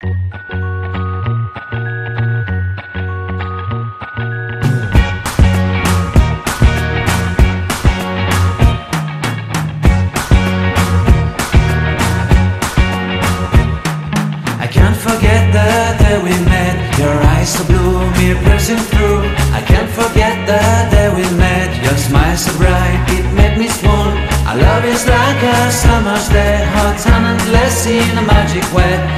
summer's day we met, your eyes so blue, me pressing through. I can't forget the day we met, your smile so bright, it made me swoon. I love it's like a summer stay, Hot and endless in a magic way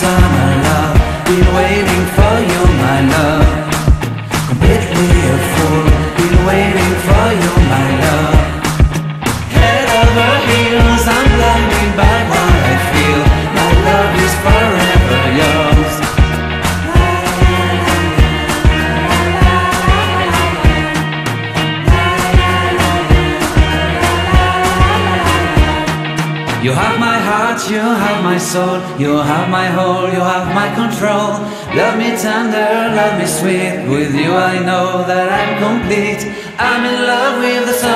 alone You have my heart, you have my soul, you have my whole, you have my control. Love me tender, love me sweet. With you I know that I'm complete. I'm in love with the sun.